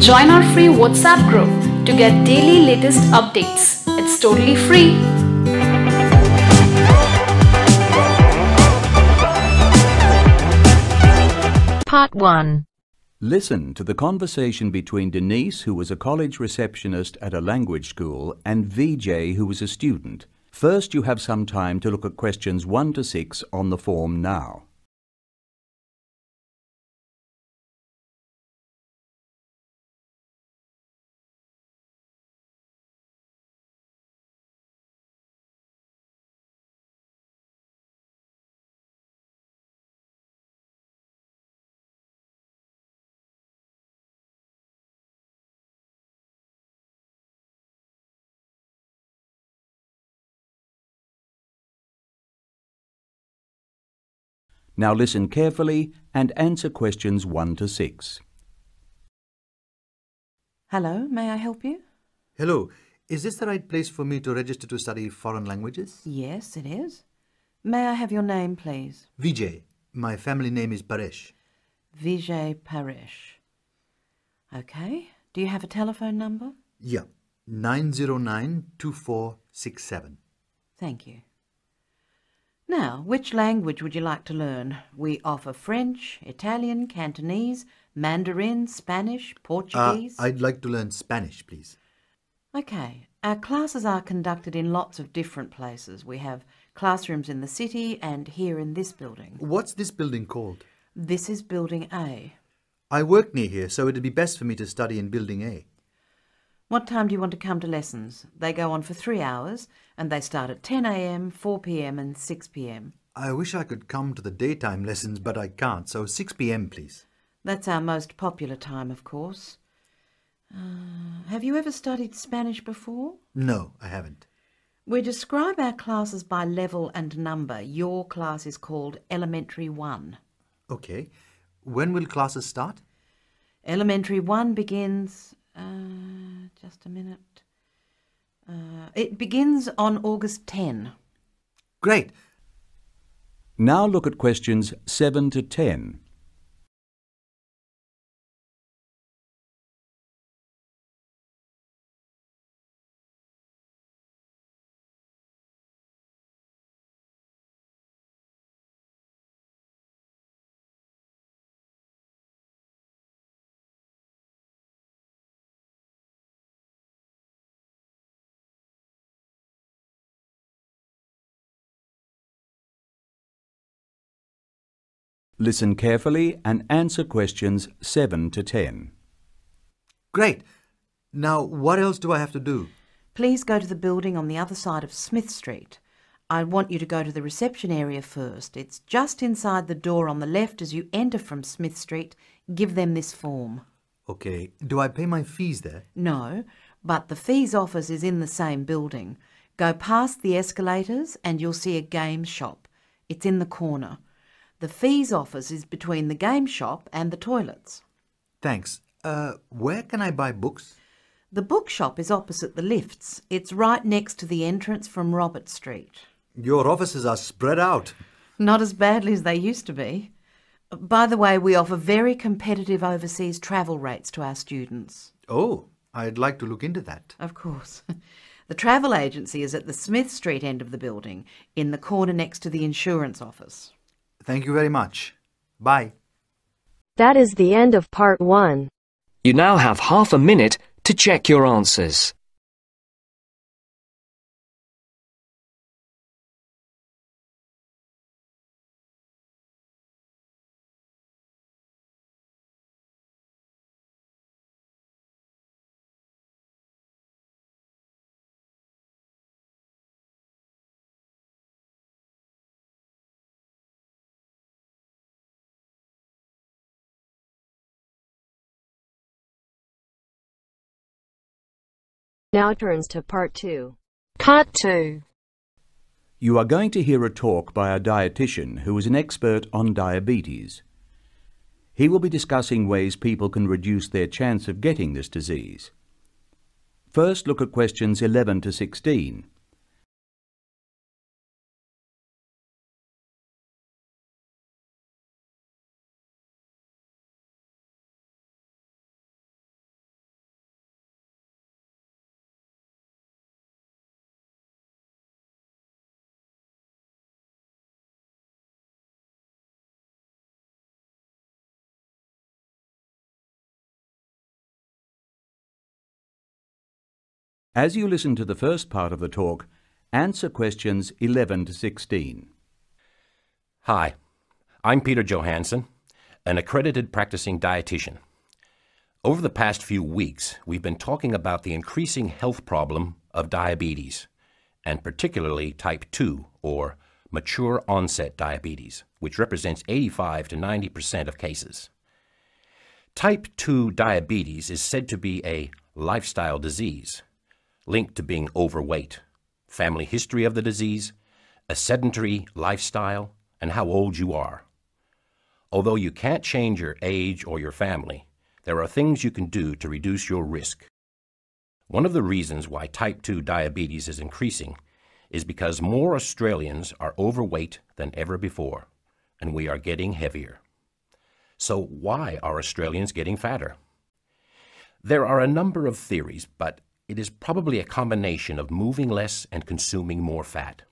Join our free WhatsApp group to get daily latest updates. It's totally free. Part 1 Listen to the conversation between Denise, who was a college receptionist at a language school, and Vijay, who was a student. First, you have some time to look at questions 1 to 6 on the form now. Now listen carefully and answer questions 1 to 6. Hello, may I help you? Hello, is this the right place for me to register to study foreign languages? Yes, it is. May I have your name, please? Vijay. My family name is Paresh. Vijay Paresh. Okay. Do you have a telephone number? Yeah, 909 2467. Thank you. Now, which language would you like to learn? We offer French, Italian, Cantonese, Mandarin, Spanish, Uh, Portuguese. I'd like to learn Spanish, please. Okay. Our classes are conducted in lots of different places. We have classrooms in the city and here in this building. What's this building called? This is Building A. I work near here, so it'd be best for me to study in Building A. What time do you want to come to lessons? They go on for three hours and they start at 10 a.m., 4 p.m., and 6 p.m. I wish I could come to the daytime lessons, but I can't, so 6 p.m., please. That's our most popular time, of course. Uh, have you ever studied Spanish before? No, I haven't. We describe our classes by level and number. Your class is called Elementary 1. Okay. When will classes start? Elementary 1 begins. Uh, just a minute. Uh, it begins on August 10. Great. Now look at questions 7 to 10. Listen carefully and answer questions 7 to 10. Great. Now, what else do I have to do? Please go to the building on the other side of Smith Street. I want you to go to the reception area first. It's just inside the door on the left as you enter from Smith Street. Give them this form. Okay. Do I pay my fees there? No, but the fees office is in the same building. Go past the escalators and you'll see a game shop. It's in the corner. The fees office is between the game shop and the toilets. Thanks. Uh, where can I buy books? The bookshop is opposite the lifts. It's right next to the entrance from Robert Street. Your offices are spread out. Not as badly as they used to be. By the way, we offer very competitive overseas travel rates to our students. Oh, I'd like to look into that. Of course. The travel agency is at the Smith Street end of the building, in the corner next to the insurance office. Thank you very much. Bye. That is the end of Part 1. You now have half a minute to check your answers. Now turns to Part 2. Part 2. You are going to hear a talk by a dietitian who is an expert on diabetes. He will be discussing ways people can reduce their chance of getting this disease. First, look at questions 11 to 16. As you listen to the first part of the talk, answer questions 11 to 16. Hi, I'm Peter Johansson, an accredited practicing dietitian. Over the past few weeks, we've been talking about the increasing health problem of diabetes, and particularly type 2 or mature onset diabetes, which represents 85 to 90 percent of cases. Type 2 diabetes is said to be a lifestyle disease linked to being overweight, family history of the disease, a sedentary lifestyle, and how old you are. Although you can't change your age or your family, there are things you can do to reduce your risk. One of the reasons why type 2 diabetes is increasing is because more Australians are overweight than ever before, and we are getting heavier. So, why are Australians getting fatter? There are a number of theories, but it is probably a combination of moving less and consuming more fat.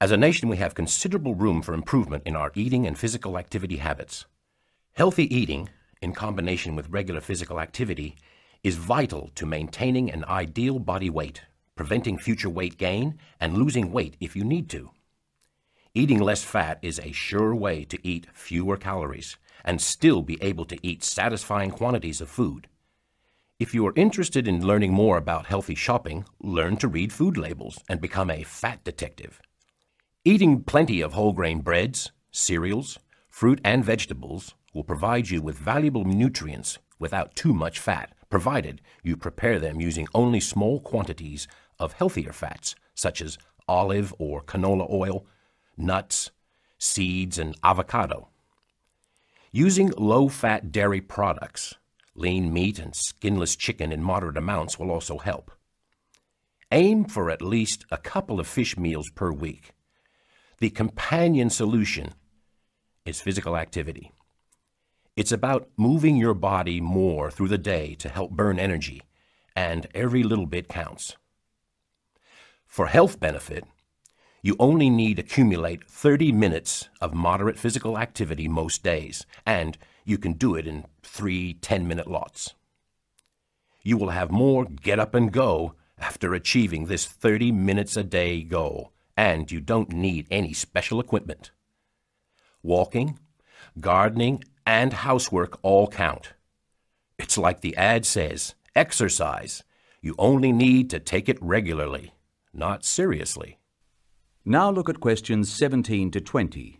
As a nation, we have considerable room for improvement in our eating and physical activity habits. Healthy eating, in combination with regular physical activity, is vital to maintaining an ideal body weight, preventing future weight gain, and losing weight if you need to. Eating less fat is a sure way to eat fewer calories and still be able to eat satisfying quantities of food. If you are interested in learning more about healthy shopping, learn to read food labels and become a fat detective. Eating plenty of whole grain breads, cereals, fruit, and vegetables will provide you with valuable nutrients without too much fat, provided you prepare them using only small quantities of healthier fats, such as olive or canola oil, nuts, seeds, and avocado. Using low fat dairy products, lean meat, and skinless chicken in moderate amounts will also help. Aim for at least a couple of fish meals per week. The companion solution is physical activity. It's about moving your body more through the day to help burn energy, and every little bit counts. For health benefit, you only need accumulate 30 minutes of moderate physical activity most days, and you can do it in three 10 minute lots. You will have more get up and go after achieving this 30 minutes a day goal, and you don't need any special equipment. Walking, gardening, and housework all count. It's like the ad says exercise. You only need to take it regularly, not seriously. Now look at questions 17 to 20.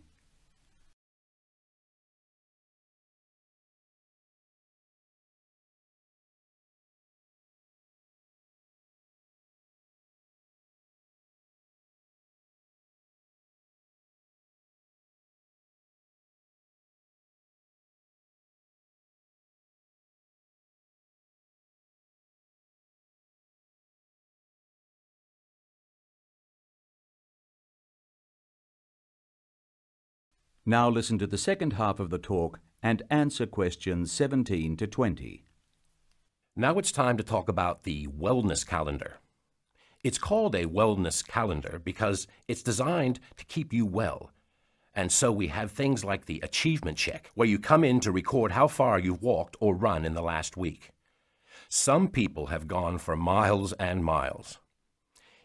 Now listen to the second half of the talk and answer questions 17 to 20. Now it's time to talk about the wellness calendar. It's called a wellness calendar because it's designed to keep you well. And so we have things like the achievement check, where you come in to record how far you've walked or run in the last week. Some people have gone for miles and miles.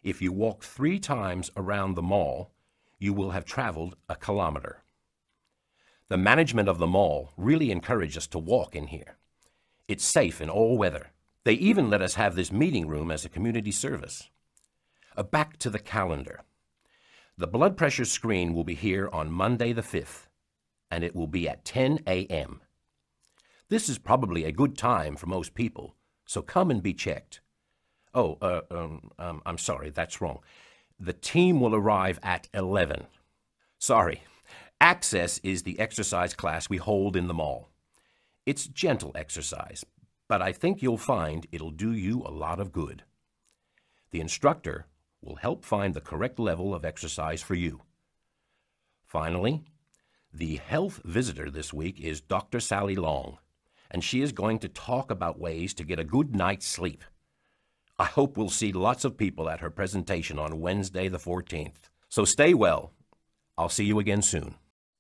If you walk three times around the mall, you will have traveled a kilometer. The management of the mall really encouraged us to walk in here. It's safe in all weather. They even let us have this meeting room as a community service. Uh, back to the calendar. The blood pressure screen will be here on Monday the 5th, and it will be at 10 a.m. This is probably a good time for most people, so come and be checked. Oh, uh, um, um, I'm sorry, that's wrong. The team will arrive at 11. Sorry, Access is the exercise class we hold in the mall. It's gentle exercise, but I think you'll find it'll do you a lot of good. The instructor will help find the correct level of exercise for you. Finally, the health visitor this week is Dr. Sally Long, and she is going to talk about ways to get a good night's sleep. I hope we'll see lots of people at her presentation on Wednesday the 14th. So stay well. I'll see you again soon.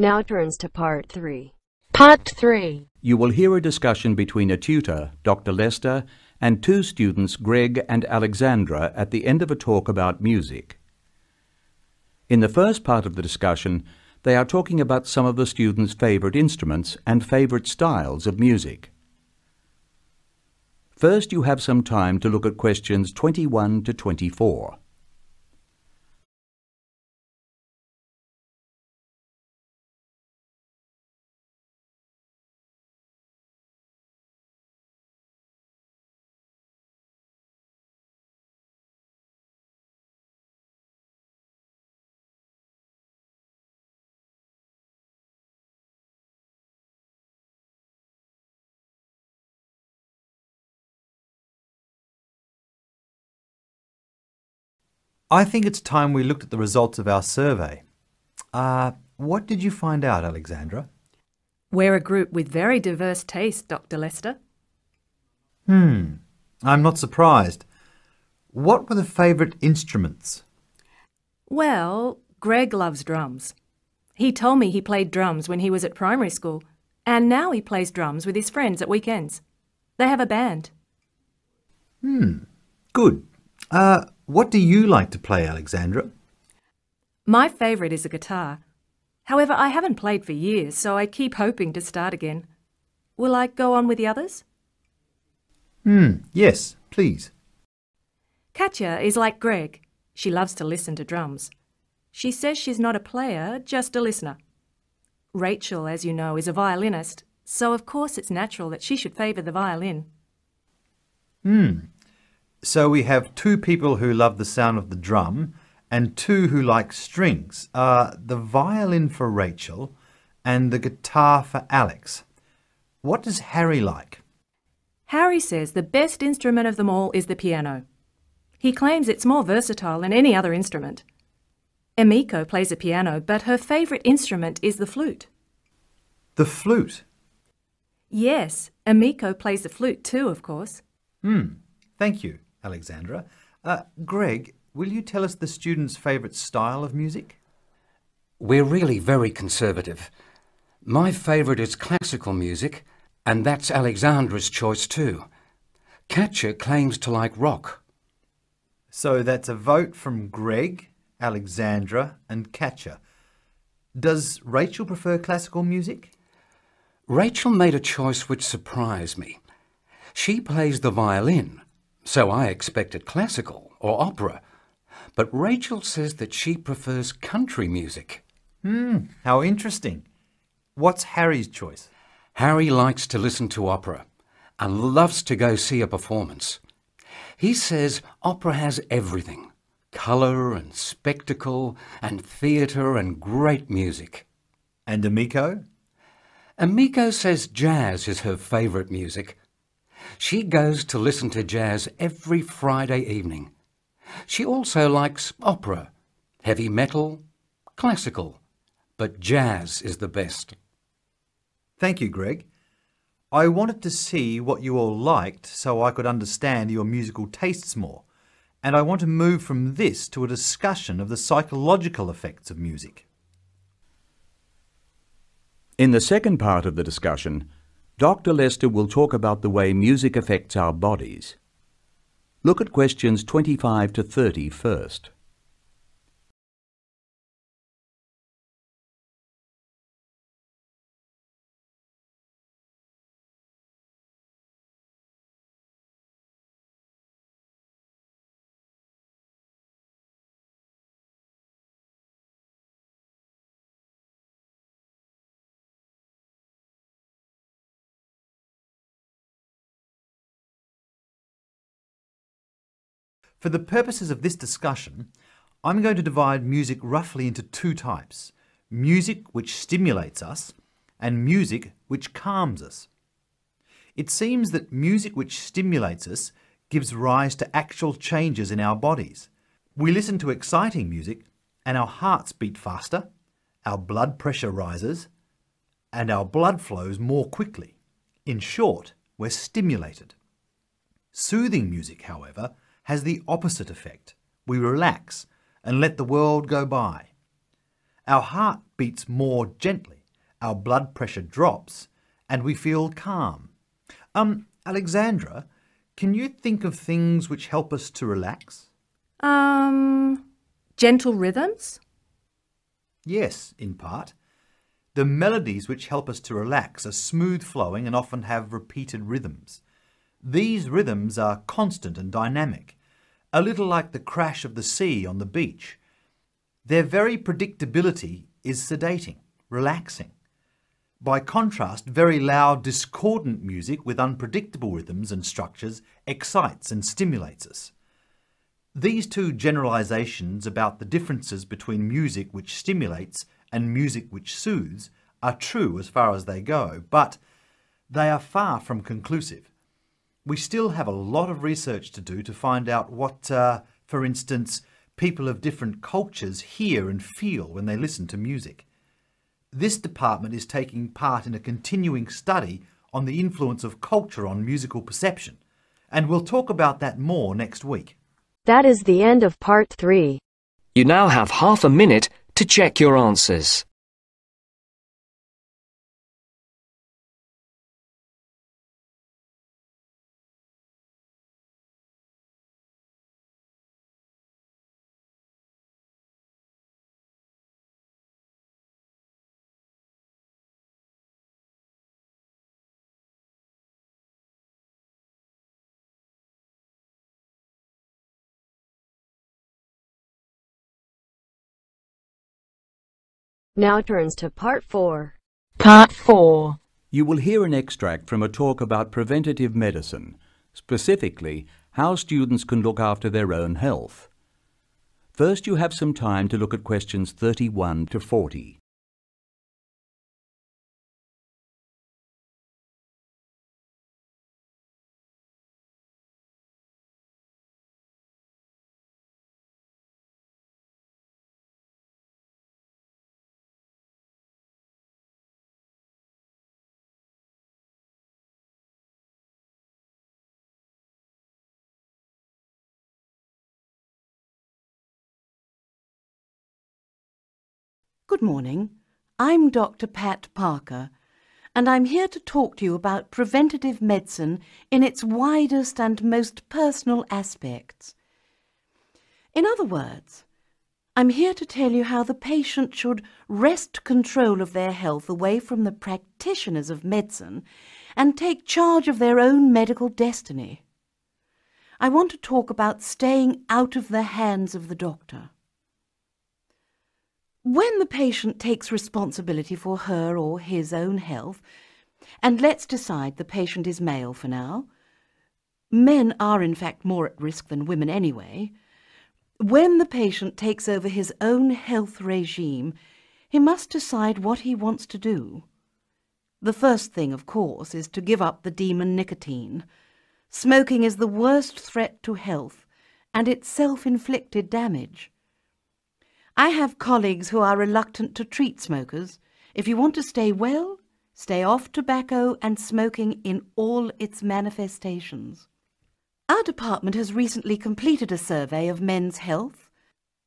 Now turns to part 3. Part 3. You will hear a discussion between a tutor, Dr. Lester, and two students, Greg and Alexandra, at the end of a talk about music. In the first part of the discussion, they are talking about some of the students' favorite instruments and favorite styles of music. First, you have some time to look at questions 21 to 24. I think it's time we looked at the results of our survey. Uh, what did you find out, Alexandra? We're a group with very diverse tastes, Dr. Lester. Hmm, I'm not surprised. What were the favourite instruments? Well, Greg loves drums. He told me he played drums when he was at primary school, and now he plays drums with his friends at weekends. They have a band. Hmm, good. Uh, what do you like to play, Alexandra? My favourite is a guitar. However, I haven't played for years, so I keep hoping to start again. Will I go on with the others? Hmm, yes, please. Katya is like Greg. She loves to listen to drums. She says she's not a player, just a listener. Rachel, as you know, is a violinist, so of course it's natural that she should favour the violin. Hmm. So we have two people who love the sound of the drum and two who like strings. Uh, the violin for Rachel and the guitar for Alex. What does Harry like? Harry says the best instrument of them all is the piano. He claims it's more versatile than any other instrument. Emiko plays the piano, but her favourite instrument is the flute. The flute. Yes, Emiko plays the flute too, of course. Hmm. Thank you, Alexandra. Uh, Greg, will you tell us the students' favourite style of music? We're really very conservative. My favourite is classical music, and that's Alexandra's choice too. Katya claims to like rock. So that's a vote from Greg, Alexandra, and Katya. Does Rachel prefer classical music? Rachel made a choice which surprised me. She plays the violin, so I expected classical or opera. But Rachel says that she prefers country music. Hmm, how interesting. What's Harry's choice? Harry likes to listen to opera and loves to go see a performance. He says opera has everything colour and spectacle and theatre and great music. And Emiko? Emiko says jazz is her favourite music. She goes to listen to jazz every Friday evening. She also likes opera, heavy metal, classical, but jazz is the best. Thank you, Greg. I wanted to see what you all liked so I could understand your musical tastes more, and I want to move from this to a discussion of the psychological effects of music. In the second part of the discussion, Dr. Lester will talk about the way music affects our bodies. Look at questions 25 to 30 first. For the purposes of this discussion, I'm going to divide music roughly into two types music which stimulates us, and music which calms us. It seems that music which stimulates us gives rise to actual changes in our bodies. We listen to exciting music, and our hearts beat faster, our blood pressure rises, and our blood flows more quickly. In short, we're stimulated. Soothing music, however, has the opposite effect. We relax and let the world go by. Our heart beats more gently, our blood pressure drops, and we feel calm. Um, Alexandra, can you think of things which help us to relax? Um, gentle rhythms? Yes, in part. The melodies which help us to relax are smooth flowing and often have repeated rhythms. These rhythms are constant and dynamic, a little like the crash of the sea on the beach. Their very predictability is sedating, relaxing. By contrast, very loud, discordant music with unpredictable rhythms and structures excites and stimulates us. These two generalizations about the differences between music which stimulates and music which soothes are true as far as they go, but they are far from conclusive. We still have a lot of research to do to find out what, uh, for instance, people of different cultures hear and feel when they listen to music. This department is taking part in a continuing study on the influence of culture on musical perception, and we'll talk about that more next week. That is the end of part three. You now have half a minute to check your answers. Now turns to part four. Part 4 You will hear an extract from a talk about preventative medicine, specifically how students can look after their own health. First, you have some time to look at questions 31 to 40. Good morning. I'm Dr. Pat Parker, and I'm here to talk to you about preventative medicine in its widest and most personal aspects. In other words, I'm here to tell you how the patient should wrest control of their health away from the practitioners of medicine and take charge of their own medical destiny. I want to talk about staying out of the hands of the doctor. When the patient takes responsibility for her or his own health, and let's decide the patient is male for now, men are in fact more at risk than women anyway, when the patient takes over his own health regime, he must decide what he wants to do. The first thing, of course, is to give up the demon nicotine. Smoking is the worst threat to health, and it's self-inflicted damage. I have colleagues who are reluctant to treat smokers. If you want to stay well, stay off tobacco and smoking in all its manifestations. Our department has recently completed a survey of men's health.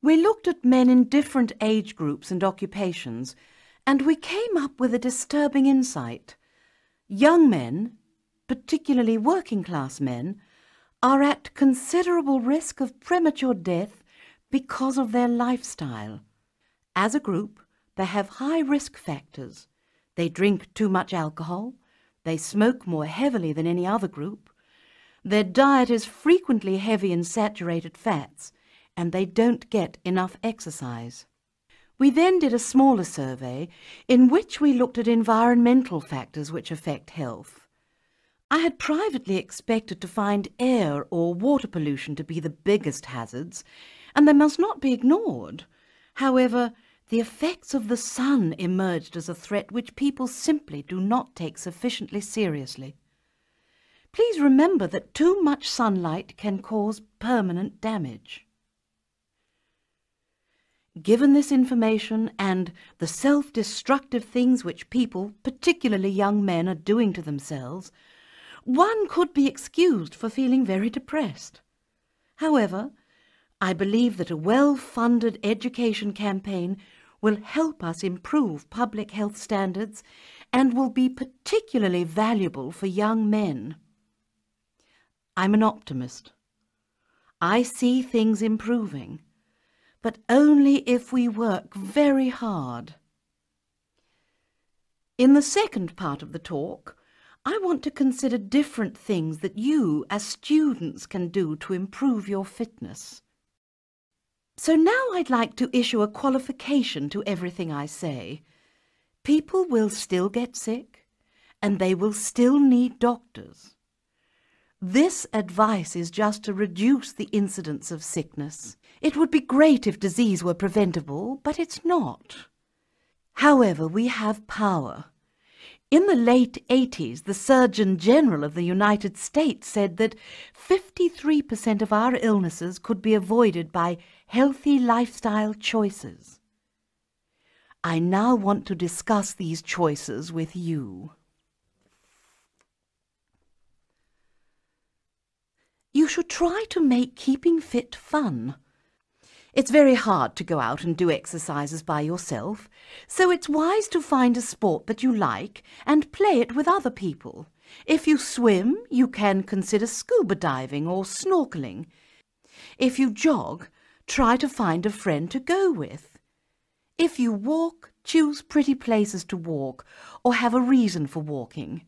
We looked at men in different age groups and occupations, and we came up with a disturbing insight. Young men, particularly working class men, are at considerable risk of premature death because of their lifestyle. As a group, they have high risk factors. They drink too much alcohol, they smoke more heavily than any other group, their diet is frequently heavy in saturated fats, and they don't get enough exercise. We then did a smaller survey in which we looked at environmental factors which affect health. I had privately expected to find air or water pollution to be the biggest hazards, and they must not be ignored. However, the effects of the sun emerged as a threat which people simply do not take sufficiently seriously. Please remember that too much sunlight can cause permanent damage. Given this information and the self-destructive things which people, particularly young men, are doing to themselves, one could be excused for feeling very depressed. However, I believe that a well-funded education campaign will help us improve public health standards and will be particularly valuable for young men. I'm an optimist. I see things improving, but only if we work very hard. In the second part of the talk, I want to consider different things that you, as students, can do to improve your fitness. So now I'd like to issue a qualification to everything I say. People will still get sick, and they will still need doctors. This advice is just to reduce the incidence of sickness. It would be great if disease were preventable, but it's not. However, we have power. In the late 80s, the Surgeon General of the United States said that 53% of our illnesses could be avoided by healthy lifestyle choices. I now want to discuss these choices with you. You should try to make keeping fit fun. It's very hard to go out and do exercises by yourself, so it's wise to find a sport that you like and play it with other people. If you swim, you can consider scuba diving or snorkeling. If you jog, try to find a friend to go with. If you walk, choose pretty places to walk or have a reason for walking.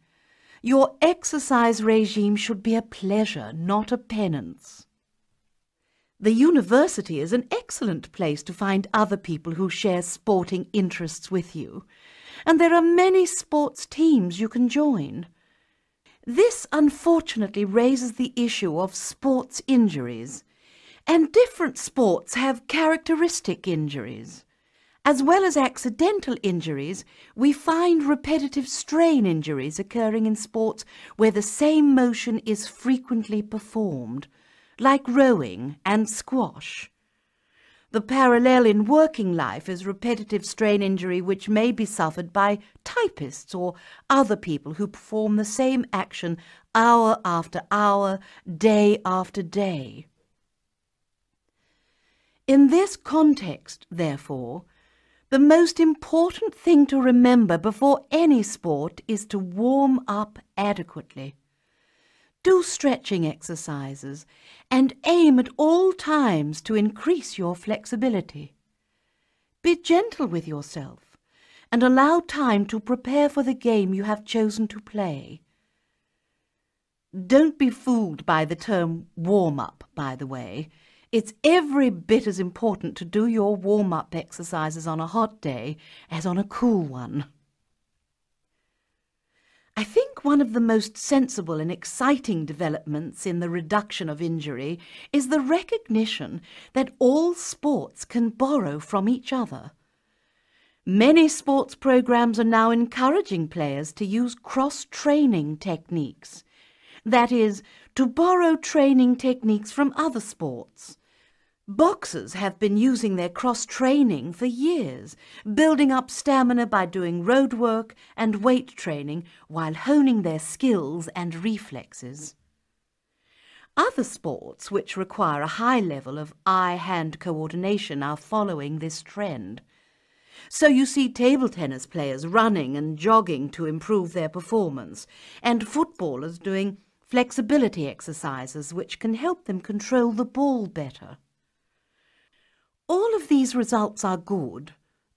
Your exercise regime should be a pleasure, not a penance. The university is an excellent place to find other people who share sporting interests with you, and there are many sports teams you can join. This unfortunately raises the issue of sports injuries, and different sports have characteristic injuries. As well as accidental injuries, we find repetitive strain injuries occurring in sports where the same motion is frequently performed like rowing and squash. The parallel in working life is repetitive strain injury which may be suffered by typists or other people who perform the same action hour after hour, day after day. In this context, therefore, the most important thing to remember before any sport is to warm up adequately. Do stretching exercises and aim at all times to increase your flexibility. Be gentle with yourself and allow time to prepare for the game you have chosen to play. Don't be fooled by the term warm-up, by the way. It's every bit as important to do your warm-up exercises on a hot day as on a cool one. I think one of the most sensible and exciting developments in the reduction of injury is the recognition that all sports can borrow from each other. Many sports programs are now encouraging players to use cross-training techniques. That is, to borrow training techniques from other sports. Boxers have been using their cross-training for years, building up stamina by doing road work and weight training while honing their skills and reflexes. Other sports which require a high level of eye-hand coordination are following this trend. So you see table tennis players running and jogging to improve their performance, and footballers doing flexibility exercises which can help them control the ball better. All of these results are good,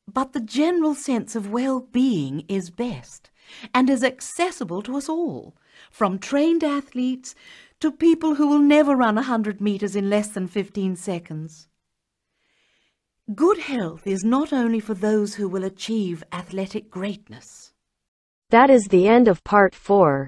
but the general sense of well-being is best and is accessible to us all, from trained athletes to people who will never run a 100 metres in less than 15 seconds. Good health is not only for those who will achieve athletic greatness. That is the end of part 4.